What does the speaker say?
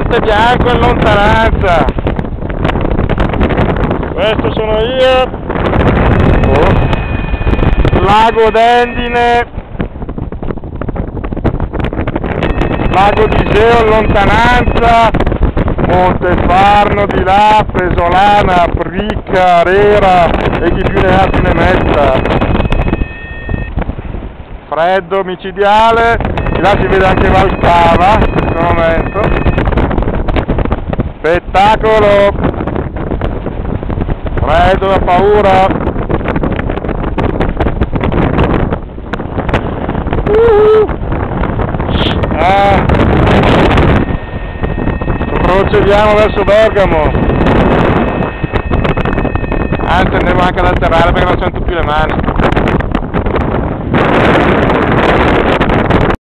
Monte Bianco in lontananza. Questo sono io. Oh. Lago d'Endine. Lago di Geo in lontananza. Montefarno di là, Pesolana, Pricca, Arera e chi più ne ha più ne metta. Freddo micidiale, di là si vede anche Valcava questo momento. Spettacolo! Freddo da paura! Uh! Ah! procediamo verso Bergamo anzi andiamo anche ad atterrare perché non sento più le mani